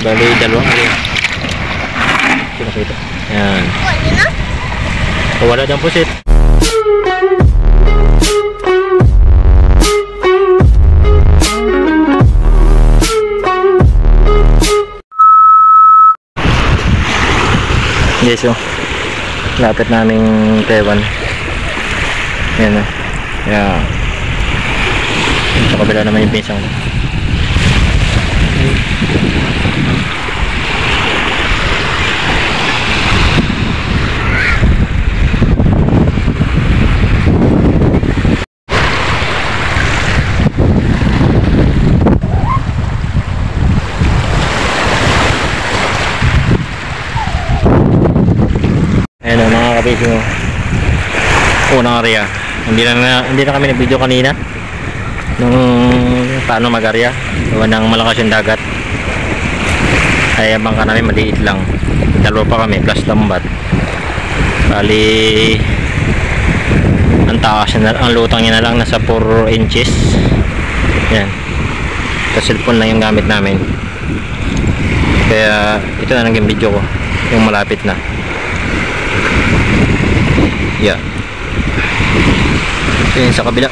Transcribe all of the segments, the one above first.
Bali, dalawang area. Pinakita. Yan. Wala na? O, wala dyan pusit. Yes, oh. Lapit naming Taiwan. Yan, oh. Yan. Sa kabila naman yung pinsang. Mga kabisyo. Unang area. Hindi na, hindi na kami nag-video kanina. Nung paano mag-area. Gawa ng malakas yung dagat. Ay, abang ka namin maliit lang. Dalawa pa kami, plus lambat. Bali, ang taas na, ang lutang niya na lang nasa 4 inches. Yan. Sa cellphone lang yung gamit namin. Kaya, ito na naging video ko. Yung malapit na. Yeah. Ito yun sa kabila.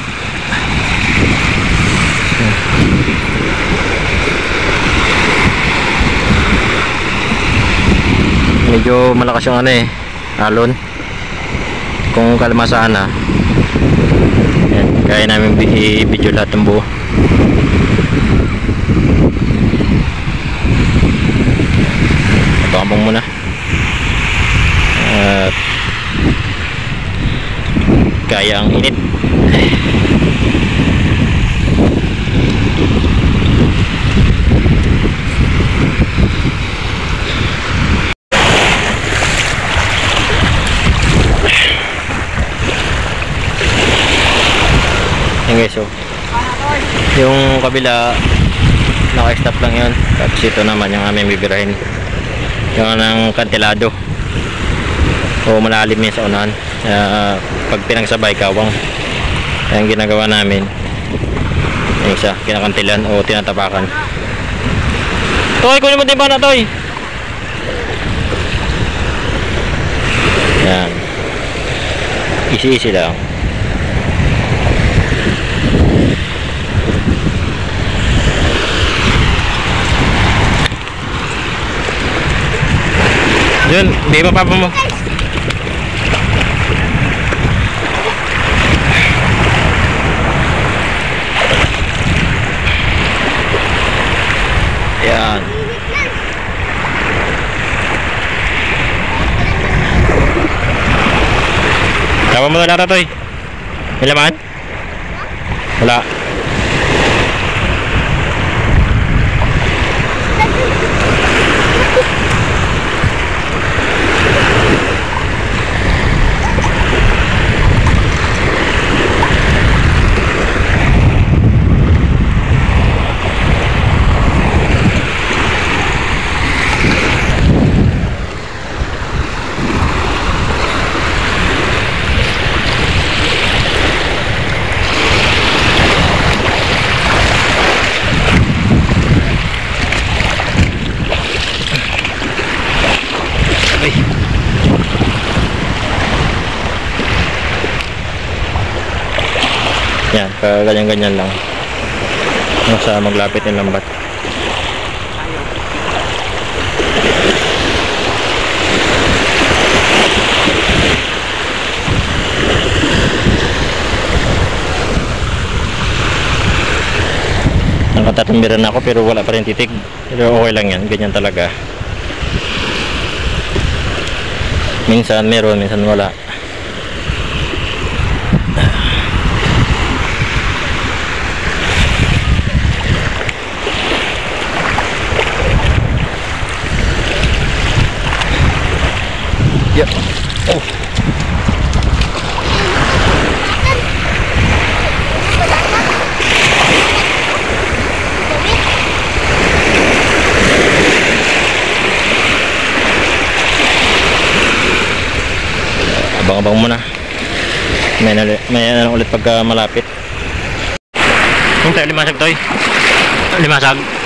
Medyo malakas yung ano eh. Alon. Kung kalma sana. Yan. Kaya namin i-video lahat ng buo. Abang muna. At kaya ang init. Yan guys so yung kabila naka-stop lang yun. Tapos ito naman yung aming bibirahin. Yung ng kantilado. O malalim yun sa unahan. Kaya, pag pinagsabay kawang. Yan ginagawa namin. Yung isa kinakantilan o tinatapakan. Toy kunin mo din ba na Toy? Yan easy easy lang. Yun, di ba papa mo? Yan. Tama mo na natin, Toy. May laman? Wala. Yan, ganyan-ganyan lang. Hanggang sa maglapit yung lambat. Nakatatimbiran ako pero wala pa rin titig. Pero okay lang yan, ganyan talaga. Minsan meron, minsan wala. Yep. Oh. Abang-abang muna. May, nali- may ano ulit pagka malapit. Yung tayo limasag toy. Limasag.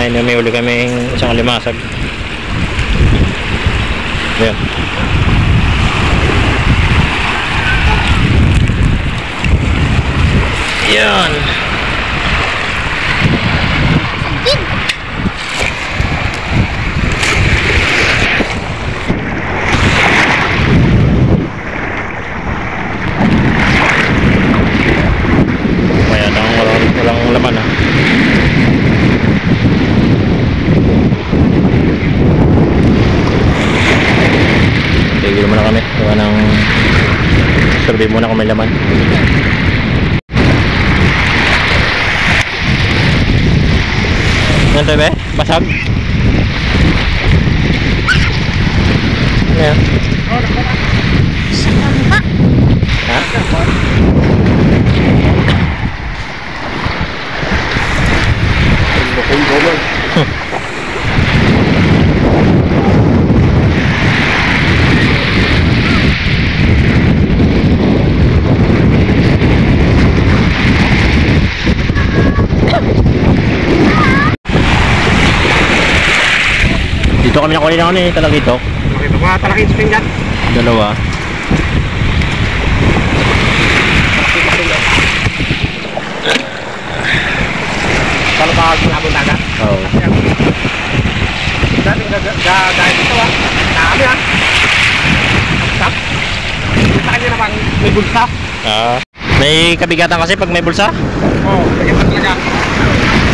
Ayun, may uli kami isang limasag. Ayan. Yan. Kaya nang walang, walang laman ah. Tigil muna kami. Gawa ng survey muna kung may laman. Yan tayo be? Basag? Ano yan? Ha? Dito kami nakuha ng ano eh, talaga ito. Makita ko nga talaking spring dyan. Dalawa. Kalau pa labong dagat. Oo. Dami na dahil dito ah. Dami ah. Stop. Sa kanya naman may bulsa. Ah. May kabigatan kasi pag may bulsa? Oo, oh, pa talaga.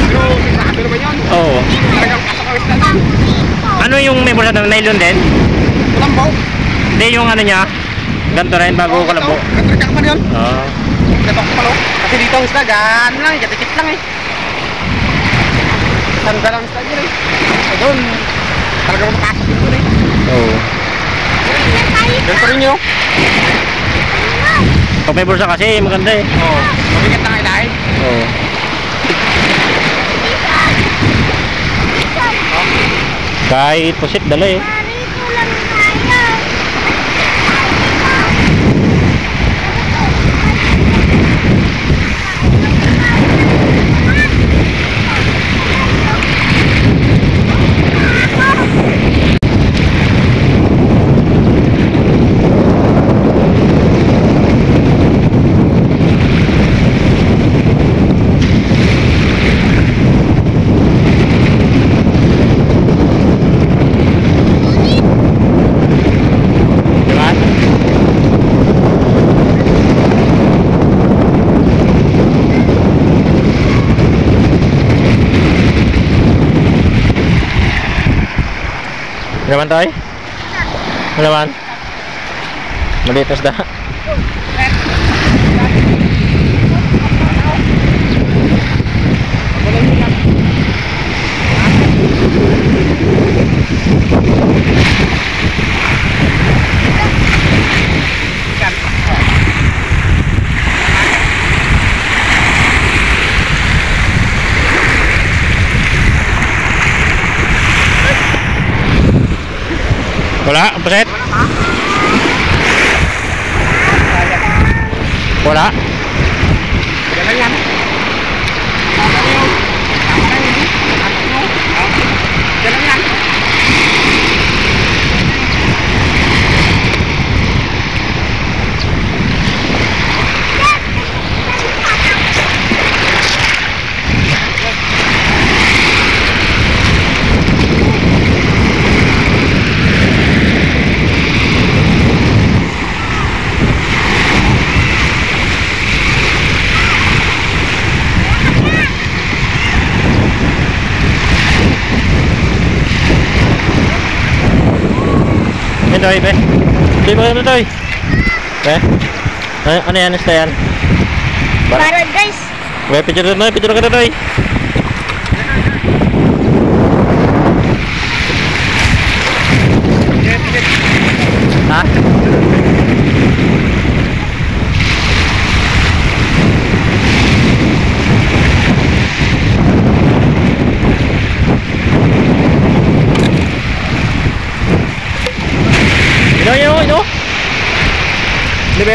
Pero sa ano naman yun? Oo. Talagang pasok ang yung may bulsa na nylon din? Lambaw. Hindi yung ano niya. Ganto rin bago kalabo. Katrika ka pa yun. Ah. Gatok ko palo. Kasi dito ang isla, gan lang, gatikit lang eh. Sanda lang ang isla dyan eh. Eh doon, talagang makasok yun doon eh. Oo. Ganito rin yun. Pag may bulsa kasi maganda eh. Oo, oh, mabigat na kailahin. Oo. Kahit pusit dala eh. Naman tayo? Naman? Maliit na isda. Wala? Ang puset? Wala? Yan lang yan. Tama na yun. Tama na yun. Tama na yun. Yan lang yan. Yan Toy, be. Toy, ba Toy? Be? Ano, ano yan? Isda yan? Barod guys. Be, picture na. Picture ka na Toy.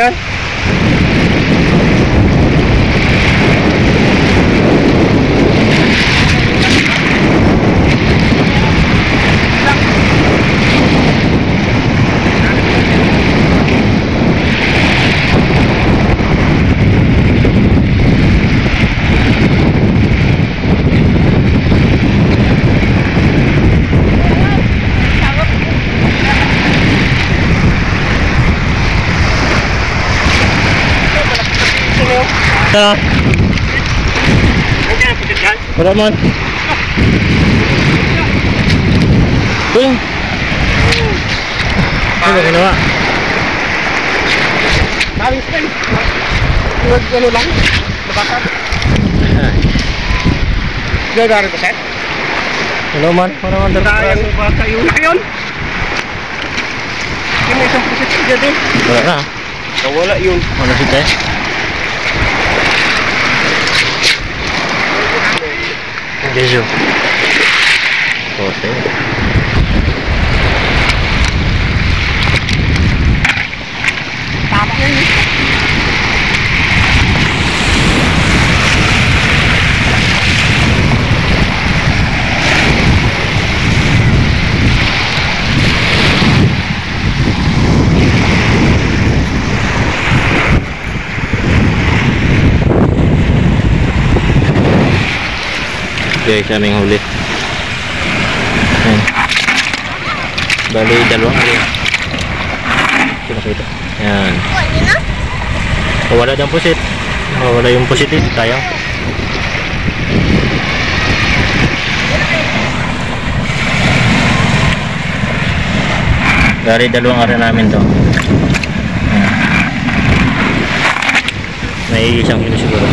Di ba yan. Wala man. Ting. Ano ba ginawa? Daming spin. Nag ano lang. Nabakad. Ah, Gagari ko set. Wala man. Wala man. Sayang ba kayo na yun? Yung isang pusit. Wala na. Nawala yun. Ano si Tess? Jesu. Pose. Tama yun. Guys, aming huli. Bali, dalawang na ito. Yan. Oh, wala dyan pusit. Oh, wala yung pusit eh. Sayang. Bali, dalawang ari namin to. Yan. May isang kilo siguro.